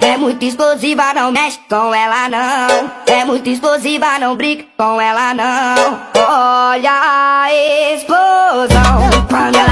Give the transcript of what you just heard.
É muito explosiva, não mexe com ela não. É muito explosiva, não brinca com ela não. Olha a explosão quando